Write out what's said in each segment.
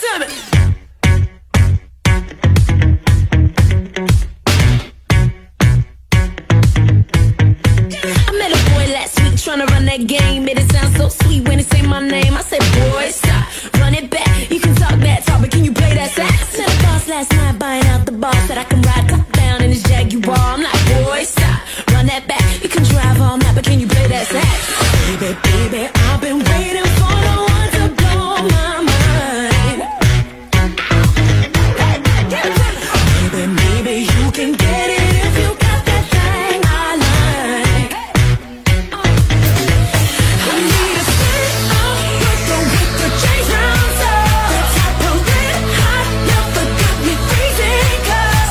I met a boy last week trying to run that game. It sound so sweet when he say my name. I said, boy, stop, run it back. You can talk that talk, but can you play that sax? Can get it if you got that thing I like. I need a with the hot me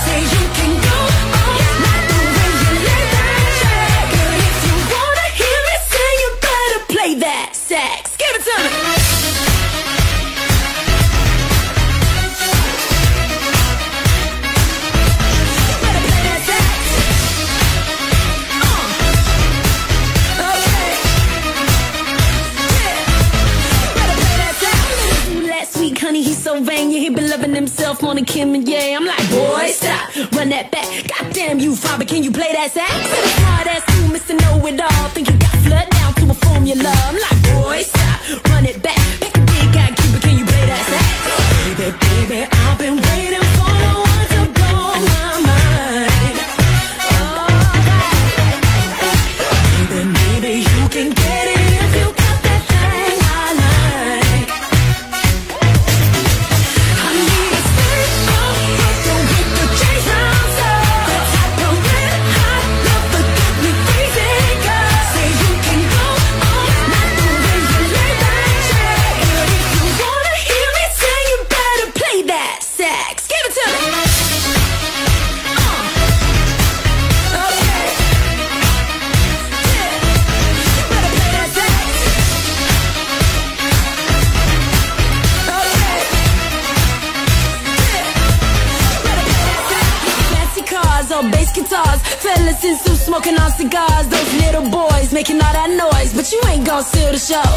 say you can go you lay that track. If you wanna hear say, you better play that. Give it to me. Yeah, he been loving himself more than Kim and Ye. I'm like, boy, stop, run that back. Goddamn you, father, can you play that sax? Hard ass you, Mr. Know It All. Think you got flood down to a formula. I'm like, bass guitars, fellas in suits smoking on cigars. Those little boys making all that noise, but you ain't gon' steal the show.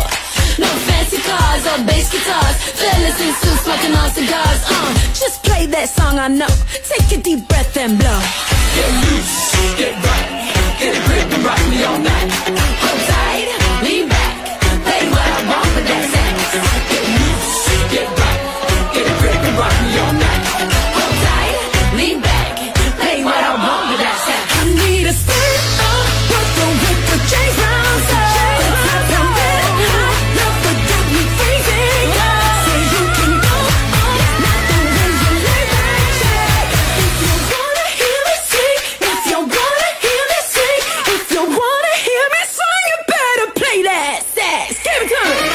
No fancy cars or bass guitars, fellas in suits smoking on cigars. Uh, just play that song I know. Take a deep breath and blow. Get loose, get right, get a grip and rock me all night. Give it to me.